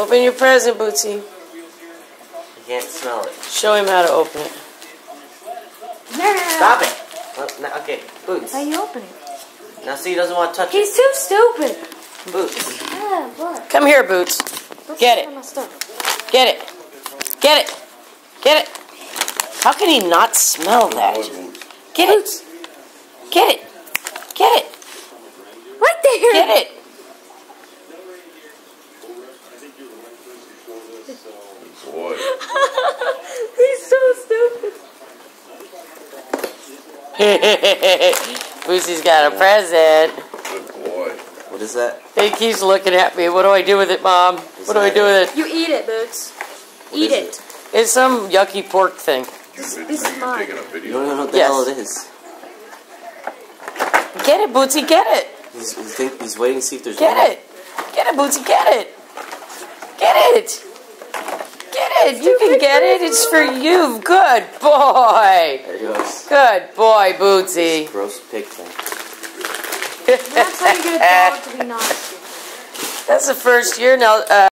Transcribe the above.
Open your present, Bootsy. You can't smell it. Show him how to open it. Stop it! Well, now- okay, Boots. How you open it? Now see, he doesn't want to touch it. He's too stupid. Boots. Yeah, what? Come here, Boots. Don't Get it. on my stuff. Get it. Get it. Get it. How can he not smell that? Get it. Get it. Get it. Right there. Get it. Boy. He's so stupid. Bootsy's got a present. Good boy. What is that? He keeps looking at me. What do I do with it, Mom? What do I do with it? You eat it, Boots. eat is it. It's some yucky pork thing. This- this is mine. taking a You don't know what the Yes. hell it is. Get it, Bootsy. Get it. He's, he's, he's waiting to see if there's Get more. it. Get it, Bootsy. Get it. Get it. Get it. You can get it. It's for you. Good boy. There he goes. Good boy, Bootsy. Gross pig thing. That's how you get a dog to be naughty. That's the first year now. Uh,